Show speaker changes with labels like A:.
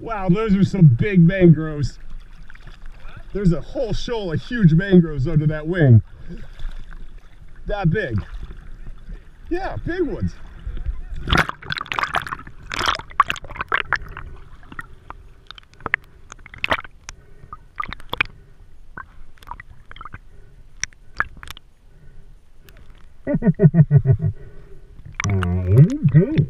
A: Wow, those are some big mangroves. There's a whole shoal of huge mangroves under that wing. That big. Yeah, big ones. Oh,